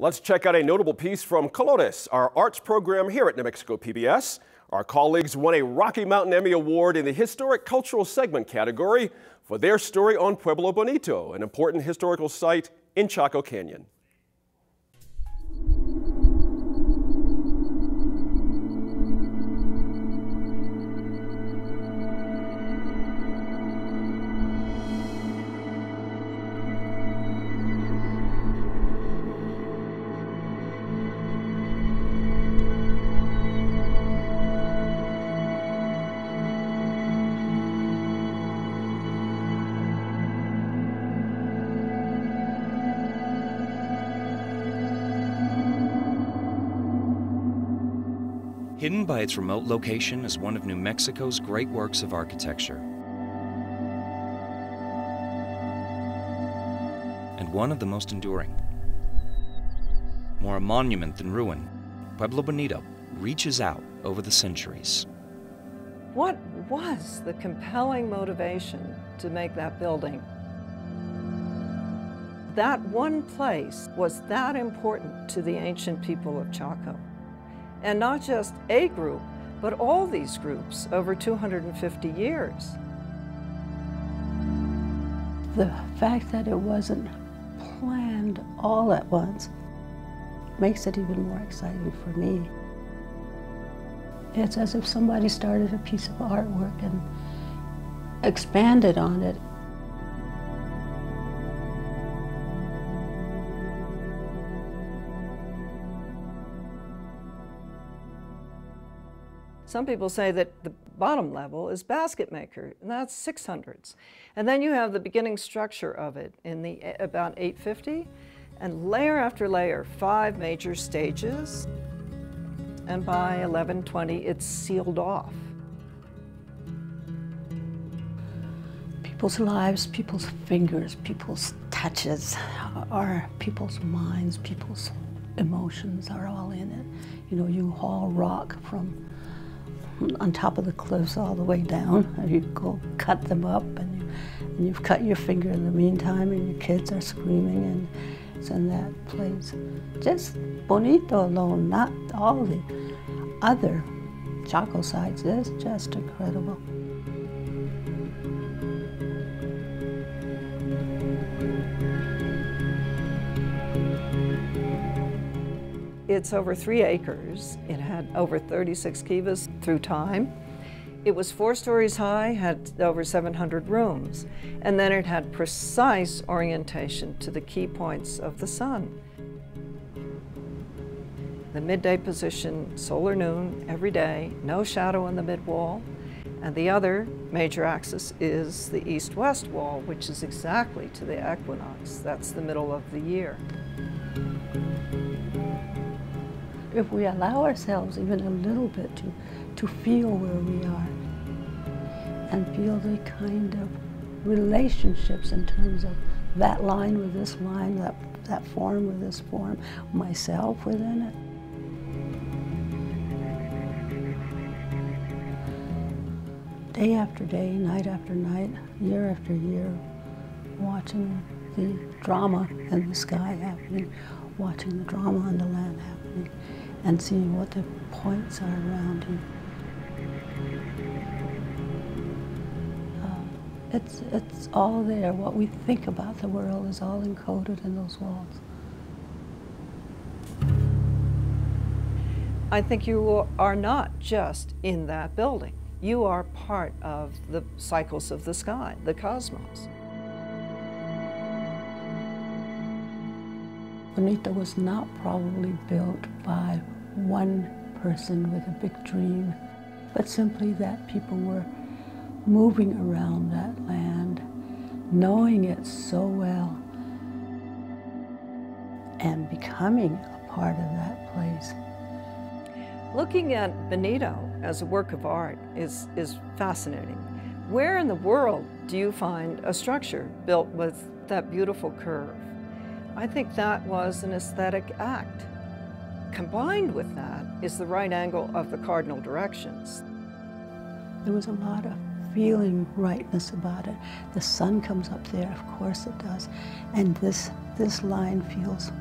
Let's check out a notable piece from Colores, our arts program here at New Mexico PBS. Our colleagues won a Rocky Mountain Emmy Award in the Historic Cultural Segment category for their story on Pueblo Bonito, an important historical site in Chaco Canyon. Hidden by its remote location is one of New Mexico's great works of architecture. And one of the most enduring. More a monument than ruin, Pueblo Bonito reaches out over the centuries. What was the compelling motivation to make that building? That one place was that important to the ancient people of Chaco. And not just a group, but all these groups over 250 years. The fact that it wasn't planned all at once makes it even more exciting for me. It's as if somebody started a piece of artwork and expanded on it Some people say that the bottom level is basket maker, and that's 600s. And then you have the beginning structure of it in the about 850, and layer after layer, five major stages. And by 1120, it's sealed off. People's lives, people's fingers, people's touches, are people's minds, people's emotions are all in it. You know, you haul rock from on top of the cliffs all the way down. And you go cut them up, and, you, you've cut your finger in the meantime, and your kids are screaming, and it's in that place. Just Bonito alone, not all the other Chaco sites. It's just incredible. It's over three acres. It had over 36 kivas through time. It was four stories high, had over 700 rooms, and then it had precise orientation to the key points of the sun. The midday position, solar noon every day, no shadow in the mid wall, and the other major axis is the east-west wall, which is exactly to the equinox. That's the middle of the year if we allow ourselves even a little bit to, to feel where we are and feel the kind of relationships in terms of that line with this line, that, that form with this form, myself within it. Day after day, night after night, year after year, watching the drama in the sky happening, watching the drama on the land happening and seeing what the points are around you. Uh, it's, it's all there. What we think about the world is all encoded in those walls. I think you are not just in that building. You are part of the cycles of the sky, the cosmos. Bonito was not probably built by one person with a big dream, but simply that people were moving around that land, knowing it so well, and becoming a part of that place. Looking at Bonito as a work of art is, is fascinating. Where in the world do you find a structure built with that beautiful curve? I think that was an aesthetic act. Combined with that is the right angle of the cardinal directions. There was a lot of feeling rightness about it. The sun comes up there, of course it does. And this, this line feels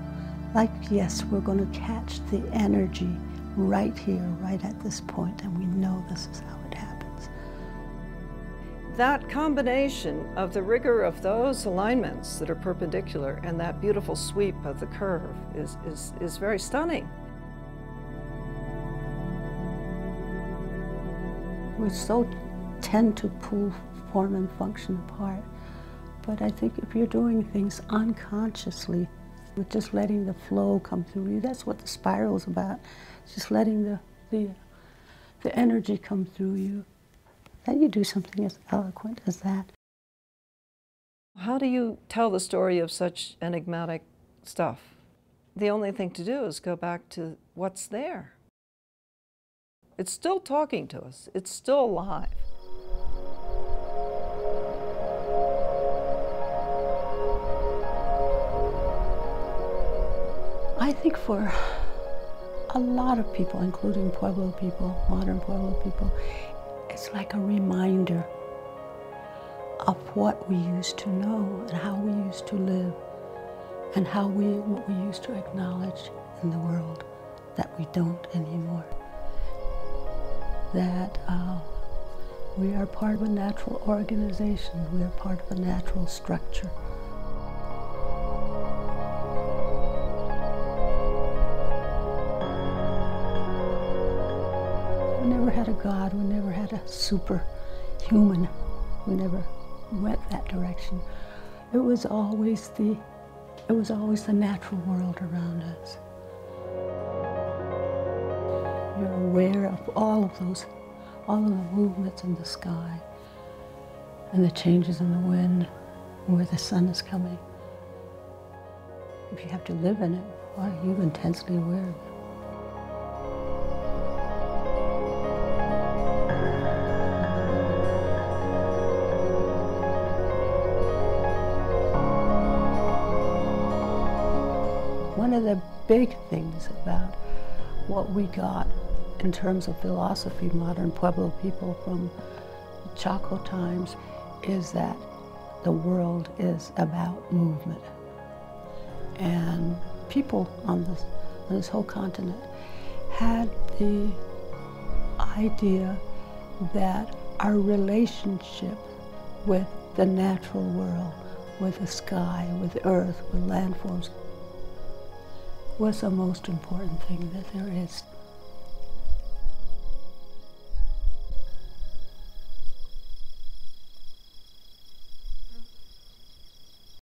Like, yes, we're going to catch the energy right here, right at this point, and we know this is how it happens. That combination of the rigor of those alignments that are perpendicular and that beautiful sweep of the curve is, is, is very stunning. We so tend to pull form and function apart. But I think if you're doing things unconsciously, with just letting the flow come through you, that's what the spiral is about. Just letting the, the, the energy come through you. Then you do something as eloquent as that. How do you tell the story of such enigmatic stuff? The only thing to do is go back to what's there. It's still talking to us. It's still alive. I think for a lot of people, including Pueblo people, modern Pueblo people, it's like a reminder of what we used to know and how we used to live and how we, what we used to acknowledge in the world that we don't anymore. That uh, we are part of a natural organization, we are part of a natural structure. We never had a God. We never had a superhuman. We never went that direction. It was always the it was always the natural world around us. You're aware of all of those, all of the movements in the sky and the changes in the wind where the sun is coming. If you have to live in it, well, you're intensely aware of it. One of the big things about what we got in terms of philosophy, modern Pueblo people from Chaco times, is that the world is about movement. And people on this, on this whole continent had the idea that our relationship with the natural world, with the sky, with earth, with landforms, was the most important thing that there is